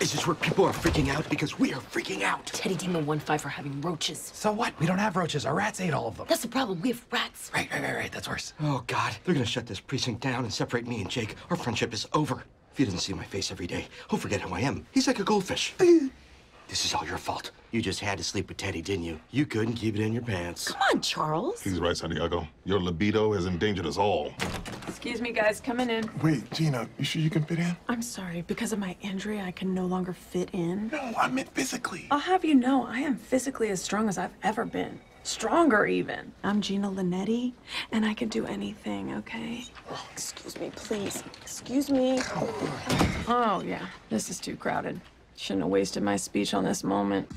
Is this where people are freaking out? Because we are freaking out. Teddy Demon won five for having roaches. So what? We don't have roaches. Our rats ate all of them. That's the problem. We have rats. Right, right, right, right. That's worse. Oh, God. They're gonna shut this precinct down and separate me and Jake. Our friendship is over. If he doesn't see my face every day, he'll forget who I am. He's like a goldfish. This is all your fault. You just had to sleep with Teddy, didn't you? You couldn't keep it in your pants. Come on, Charles. He's right, Santiago. Your libido has endangered us all. Excuse me, guys, coming in. Wait, Gina, you sure you can fit in? I'm sorry, because of my injury, I can no longer fit in. No, I meant physically. I'll have you know, I am physically as strong as I've ever been. Stronger, even. I'm Gina Linetti, and I can do anything, okay? Excuse me, please. Excuse me. Oh, oh yeah, this is too crowded. Shouldn't have wasted my speech on this moment.